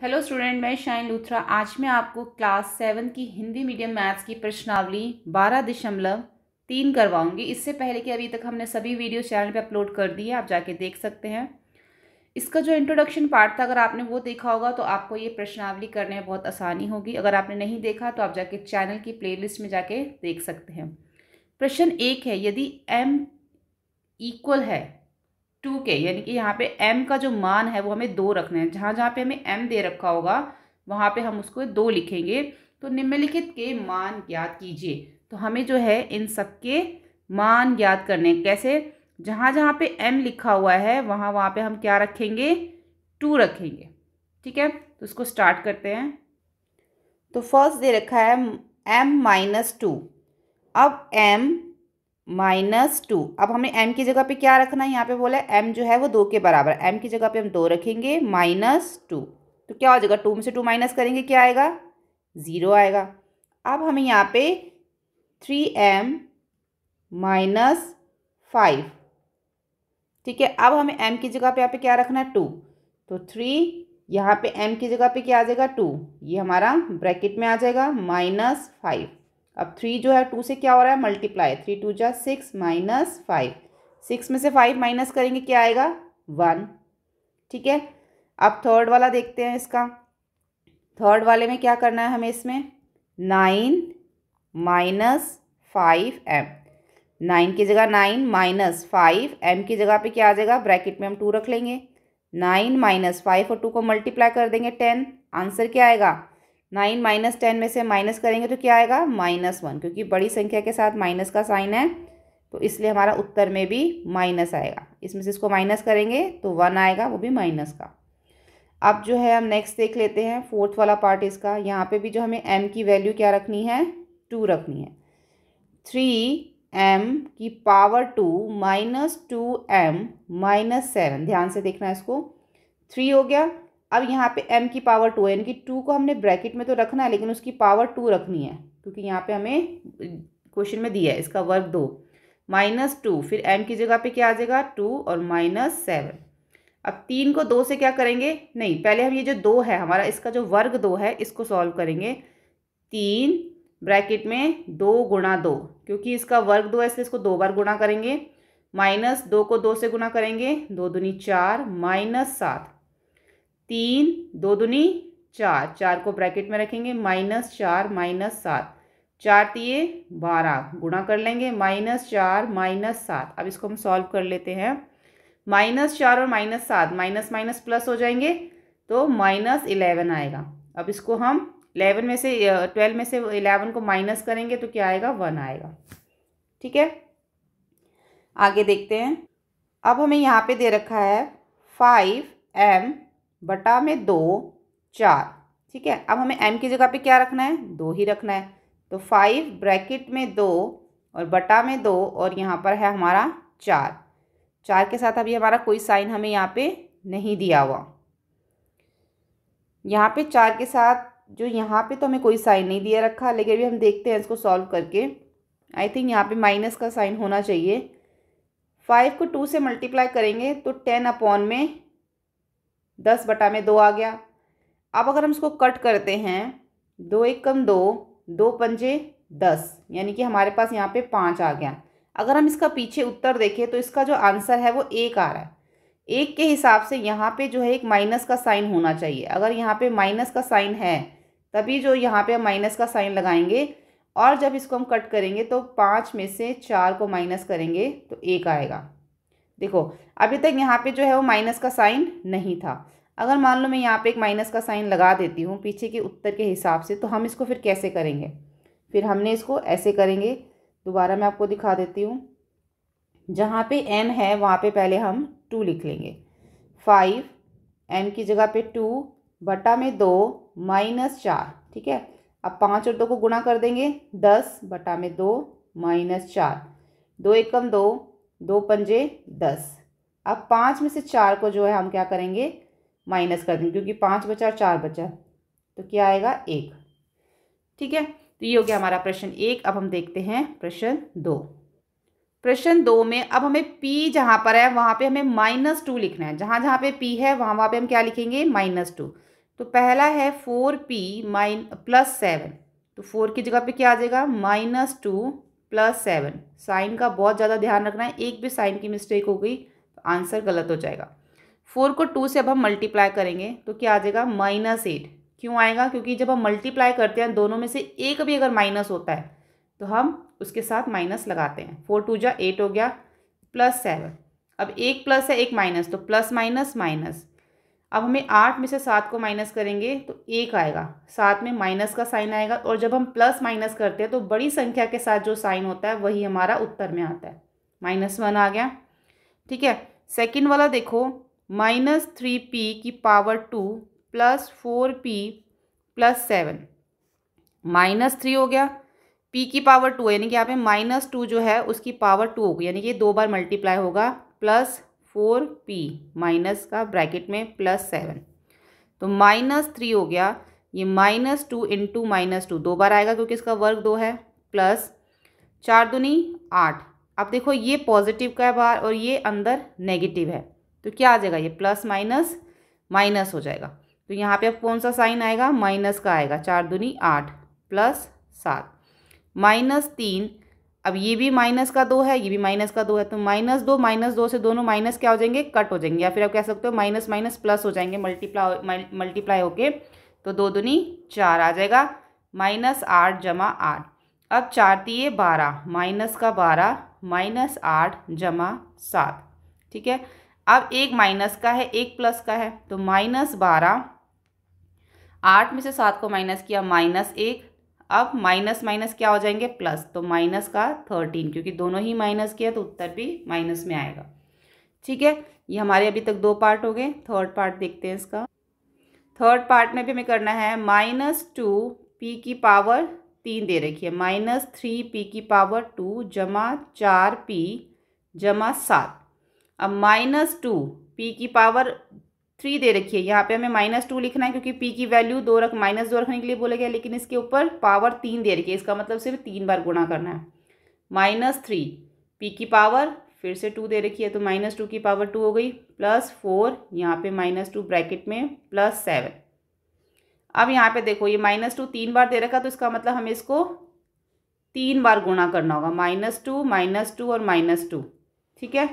Hello student मैं शाइन लूथरा। आज मैं आपको क्लास सेवन की हिंदी मीडियम मैथ्स की प्रश्नावली बारह दशमलव तीन करवाऊँगी। इससे पहले कि अभी तक हमने सभी वीडियो चैनल पे अपलोड कर दिए आप जाके देख सकते हैं। इसका जो इंट्रोडक्शन पार्ट था, अगर आपने वो देखा होगा तो आपको ये प्रश्नावली करने में बहुत आसानी होगी। अगर आपने नहीं देखा तो आप जाके चैनल की प्ले में जाके देख सकते हैं। प्रश्न एक है, यदि एम इक्वल है टू के, यानी कि यहाँ पे एम का जो मान है वो हमें दो रखना है। जहाँ जहाँ पे हमें एम दे रखा होगा, वहाँ पे हम उसको दो लिखेंगे। तो निम्नलिखित के मान ज्ञात कीजिए। तो हमें जो है इन सबके मान ज्ञात करने कैसे? जहाँ जहाँ पे एम लिखा हुआ है, वहाँ वहाँ पे हम क्या रखेंगे? टू रखेंगे। ठीक है? तो उसको स्टार्ट करते हैं। तो फ़र्स्ट दे रखा है एम माइनस टू। अब एम माइनस टू। अब हमें एम की जगह पे क्या रखना है? यहाँ पे बोला है एम जो है वो दो के बराबर एम की जगह पे हम दो रखेंगे, माइनस टू। तो क्या हो जाएगा? टू में से टू माइनस करेंगे, क्या आएगा? ज़ीरो आएगा। अब हमें यहाँ पे थ्री एम माइनस फाइव। ठीक है, अब हमें एम की जगह पे यहाँ पे क्या रखना है? टू। तो थ्री, यहाँ पे एम की जगह पे क्या आ जाएगा? टू। ये हमारा ब्रैकेट में आ जाएगा, माइनस फाइव। अब थ्री जो है टू से क्या हो रहा है? मल्टीप्लाई थ्री टू जा सिक्स माइनस फाइव सिक्स में से फाइव माइनस करेंगे, क्या आएगा? वन ठीक है? अब थर्ड वाला देखते हैं इसका। थर्ड वाले में क्या करना है हमें इसमें? Nine minus five M nine की जगह नाइन माइनस फाइव एम की जगह पे क्या आ जाएगा? ब्रैकेट में हम टू रख लेंगे। नाइन माइनस फाइव और टू को मल्टीप्लाई कर देंगे टेन आंसर क्या आएगा? नाइन माइनस टेन में से माइनस करेंगे तो क्या आएगा? माइनस वन, क्योंकि बड़ी संख्या के साथ माइनस का साइन है तो इसलिए हमारा उत्तर में भी माइनस आएगा। इसमें से इसको माइनस करेंगे तो वन आएगा, वो भी माइनस का। अब जो है हम नेक्स्ट देख लेते हैं फोर्थ वाला पार्ट इसका। यहाँ पे भी जो हमें एम की वैल्यू क्या रखनी है? टू रखनी है। थ्री एम की power two minus two M minus seven ध्यान से देखना इसको। थ्री हो गया अब यहाँ पे m की पावर टू है, यानी कि टू को हमने ब्रैकेट में तो रखना है, लेकिन उसकी पावर टू रखनी है, क्योंकि यहाँ पे हमें क्वेश्चन में दिया है, इसका वर्ग दो। माइनस टू फिर m की जगह पे क्या आ जाएगा? टू और माइनस सेवन अब तीन को दो से क्या करेंगे? नहीं, पहले हम ये जो दो है, हमारा इसका जो वर्ग दो है, इसको सॉल्व करेंगे। तीन ब्रैकेट में दो गुणा दो, क्योंकि इसका वर्ग दो है, इसलिए इसको दो बार गुणा करेंगे। माइनस दो को दो से गुणा करेंगे, दो दुनी चार माइनस सात। तीन, दो दुनी, चार। चार को ब्रैकेट में रखेंगे, माइनस चार, माइनस सात। चार तीये बारह। गुणा कर लेंगे, माइनस चार, माइनस सात। अब इसको हम सॉल्व कर लेते हैं। माइनस चार और माइनस सात, माइनस माइनस प्लस हो जाएँगे तो माइनस इलेवन आएगा। अब इसको हम इलेवन में से ट्वेल्व में से इलेवन को माइनस करेंगे तो क्या आएगा? वन आएगा। ठीक है? आगे देखते हैं। अब हमें यहाँ पे दे रखा है फाइव एम बटा में दो, चार। ठीक है? अब हमें एम की जगह पे क्या रखना है? दो ही रखना है। तो फाइव ब्रैकेट में दो और बटा में दो और यहाँ पर है हमारा चार। चार के साथ अभी हमारा कोई साइन हमें यहाँ पे नहीं दिया हुआ। यहाँ पे चार के साथ जो यहाँ पे तो हमें कोई साइन नहीं दिया रखा, लेकिन अभी हम देखते हैं इसको सॉल्व करके। आई थिंक यहाँ पे माइनस का साइन होना चाहिए। फाइव को टू से मल्टीप्लाई करेंगे तो टेन अपॉन में दस बटा में दो आ गया। अब अगर हम इसको कट करते हैं, दो एक कम दो दो पंजे दस, यानी कि हमारे पास यहाँ पे पाँच आ गया। अगर हम इसका पीछे उत्तर देखें तो इसका जो आंसर है वो एक आ रहा है। एक के हिसाब से यहाँ पे जो है एक माइनस का साइन होना चाहिए। अगर यहाँ पे माइनस का साइन है, तभी जो यहाँ पे हम माइनस का साइन लगाएँगे, और जब इसको हम कट करेंगे तो पाँच में से चार को माइनस करेंगे तो एक आएगा। देखो, अभी तक यहाँ पे जो है वो माइनस का साइन नहीं था। अगर मान लो मैं यहाँ पे एक माइनस का साइन लगा देती हूँ पीछे के उत्तर के हिसाब से तो हम इसको फिर कैसे करेंगे? फिर हमने इसको ऐसे करेंगे। दोबारा मैं आपको दिखा देती हूँ। जहाँ पे एन है, वहाँ पे पहले हम टू लिख लेंगे। फाइव एन की जगह पे टू बटा में दो माइनस चार, ठीक है? अब पाँच और दो को गुणा कर देंगे। दस, बटा में दो माइनस चार। दो एकम दो दो पंजे दस। अब पाँच में से चार को जो है हम क्या करेंगे? माइनस कर देंगे, क्योंकि पाँच बचा और चार बचा। तो क्या आएगा? एक। ठीक है? तो ये हो गया हमारा प्रश्न एक। अब हम देखते हैं प्रश्न दो। प्रश्न दो में अब हमें P जहाँ पर है, वहाँ पे हमें माइनस टू लिखना है। जहाँ जहाँ पे P है, वहाँ वहाँ पे हम क्या लिखेंगे? माइनस टू तो पहला है four P mine plus seven तो फोर की जगह पे क्या आ जाएगा? Minus two plus seven. Sign का बहुत ज़्यादा ध्यान रखना है। एक भी साइन की मिस्टेक हो गई तो आंसर गलत हो जाएगा। फोर को टू से अब हम मल्टीप्लाई करेंगे तो क्या आ जाएगा? माइनस एट क्यों आएगा? क्योंकि जब हम मल्टीप्लाई करते हैं, दोनों में से एक भी अगर माइनस होता है तो हम उसके साथ माइनस लगाते हैं। फोर टू जा एट हो गया, प्लस सेवन। अब एक प्लस है, एक माइनस तो प्लस माइनस माइनस अब हमें आठ में से सात को माइनस करेंगे तो एक आएगा। सात में माइनस का साइन आएगा और जब हम प्लस माइनस करते हैं तो बड़ी संख्या के साथ जो साइन होता है वही हमारा उत्तर में आता है। माइनस वन आ गया। ठीक है? सेकेंड वाला देखो। माइनस थ्री पी की power two plus four P plus seven minus three हो गया। पी की पावर टू यानी कि यहाँ पे माइनस टू जो है, उसकी पावर टू होगी यानी कि दो बार मल्टीप्लाई होगा। प्लस फोर पी माइनस का ब्रैकेट में प्लस सेवन। तो माइनस थ्री हो गया, ये minus two into minus two, दो बार आएगा क्योंकि इसका वर्ग दो है, प्लस चार दुनी आठ। अब देखो ये पॉजिटिव का है बाहर और ये अंदर नेगेटिव है तो क्या आ जाएगा? ये प्लस माइनस माइनस हो जाएगा। तो यहाँ पे अब कौन सा साइन आएगा? माइनस का आएगा, चार दुनी आठ, प्लस सात। माइनस तीन अब ये भी माइनस का दो है, ये भी माइनस का दो है तो माइनस दो माइनस दो से दोनों माइनस क्या हो जाएँगे? कट हो जाएँगे। या फिर आप कह सकते हो माइनस माइनस, प्लस हो जाएँगे मल्टीप्लाई मल्टीप्लाई होके तो दो दुनी चार आ जाएगा। माइनस आठ जमा आठ। अब चार दिए बारह, माइनस का बारह, माइनस आठ जमा सात। ठीक है? अब एक माइनस का है, एक प्लस का है तो माइनस बारह, आठ में से सात को माइनस किया, माइनस एक अब माइनस माइनस क्या हो जाएँगे? प्लस। तो माइनस का थर्टीन, क्योंकि दोनों ही माइनस किया तो उत्तर भी माइनस में आएगा। ठीक है? ये हमारे अभी तक दो पार्ट हो गए। थर्ड पार्ट देखते हैं इसका। थर्ड पार्ट में भी हमें करना है, माइनस टू पी की पावर तीन दे रखी है। माइनस थ्री पी की पावर टू जमा चार पी जमा सात। अब माइनस टू पी की पावर थ्री दे रखी है। यहाँ पे हमें माइनस टू लिखना है क्योंकि पी की वैल्यू दो रख माइनस दो रखने के लिए बोला गया, लेकिन इसके ऊपर पावर तीन दे रखी है। इसका मतलब सिर्फ़ तीन बार गुणा करना है। माइनस थ्री पी की पावर फिर से टू दे रखी है तो माइनस टू की पावर टू हो गई प्लस फोर यहाँ पे माइनस टू ब्रैकेट में प्लस सेवन अब यहाँ पे देखो, ये माइनस टू तीन बार दे रखा तो इसका मतलब हमें इसको तीन बार गुणा करना होगा। माइनस टू माइनस टू और माइनस टू ठीक है?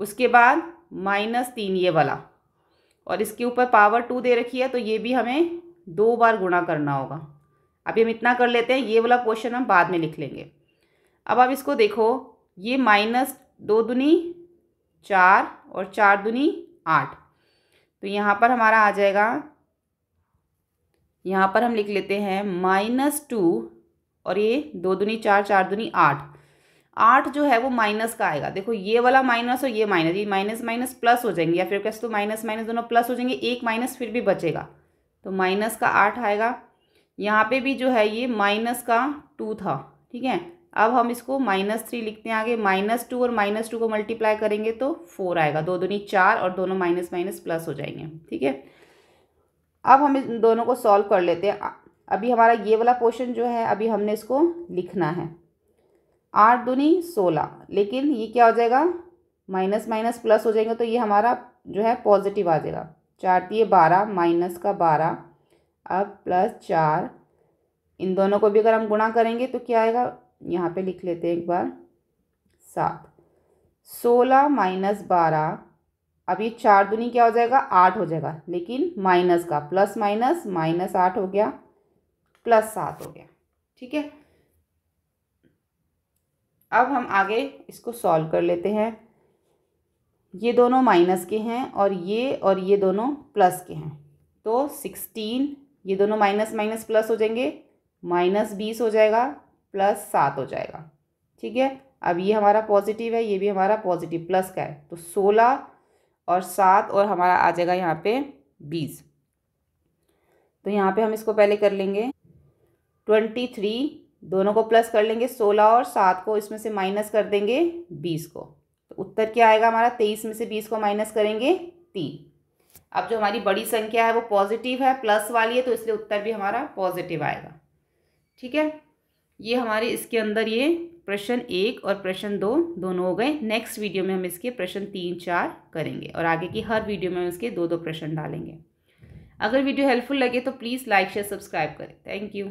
उसके बाद माइनस तीन ये वाला। और इसके ऊपर पावर टू दे रखी है तो ये भी हमें दो बार गुणा करना होगा। अभी हम इतना कर लेते हैं, ये वाला क्वेश्चन हम बाद में लिख लेंगे। अब आप इसको देखो, ये माइनस दो दुनी चार और चार दुनी आठ। तो यहाँ पर हमारा आ जाएगा। यहाँ पर हम लिख लेते हैं माइनस टू और ये दो दुनी चार चार दुनी आठ। आठ जो है वो माइनस का आएगा। देखो, ये वाला माइनस और ये माइनस ये माइनस माइनस प्लस हो जाएँगे या फिर कैसे तो माइनस माइनस दोनों प्लस हो जाएँगे, एक माइनस फिर भी बचेगा। तो माइनस का आठ आएगा। यहाँ पे भी जो है ये माइनस का टू था, ठीक है? अब हम इसको माइनस थ्री लिखते हैं आगे। माइनस टू और माइनस टू को मल्टीप्लाई करेंगे तो फोर आएगा। दो दूनी चार और दोनों माइनस माइनस प्लस हो जाएँगे, ठीक है? अब हम इन दोनों को सॉल्व कर लेते हैं। अभी हमारा ये वाला पोर्शन जो है, अभी हमने इसको लिखना है। आठ दूनी सोलह। लेकिन ये क्या हो जाएगा? माइनस माइनस प्लस हो जाएगा तो ये हमारा जो है पॉजिटिव आ जाएगा। चार दिए बारह, माइनस का बारह, अब प्लस चार। इन दोनों को भी अगर हम गुणा करेंगे तो क्या आएगा? यहाँ पे लिख लेते हैं एक बार। सात। सोलह माइनस बारह, अब ये चार दूनी क्या हो जाएगा? आठ हो जाएगा। लेकिन माइनस का, प्लस माइनस माइनस आठ हो गया, प्लस सात हो गया। ठीक है? अब हम आगे इसको सॉल्व कर लेते हैं। ये दोनों माइनस के हैं और ये और ये दोनों प्लस के हैं। तो सिक्सटीन ये दोनों माइनस माइनस प्लस हो जाएँगे। माइनस बीस हो जाएगा प्लस सात हो जाएगा। ठीक है? अब ये हमारा पॉजिटिव है, ये भी हमारा पॉजिटिव प्लस का है। तो सोलह और सात और हमारा आ जाएगा यहाँ पे बीस। तो यहाँ पे हम इसको पहले कर लेंगे। ट्वेंटी थ्री दोनों को प्लस कर लेंगे सोलह और सात को इसमें से माइनस कर देंगे बीस को। तो उत्तर क्या आएगा हमारा? तेईस में से बीस को माइनस करेंगे तीन। अब जो हमारी बड़ी संख्या है वो पॉजिटिव है, प्लस वाली है तो इसलिए उत्तर भी हमारा पॉजिटिव आएगा। ठीक है? ये हमारे इसके अंदर ये प्रश्न एक और प्रश्न दो दोनों हो गए। नेक्स्ट वीडियो में हम इसके प्रश्न तीन चार करेंगे और आगे की हर वीडियो में हम इसके दो दो प्रश्न डालेंगे। अगर वीडियो हेल्पफुल लगे तो प्लीज़ लाइक शेयर सब्सक्राइब करें। Thank you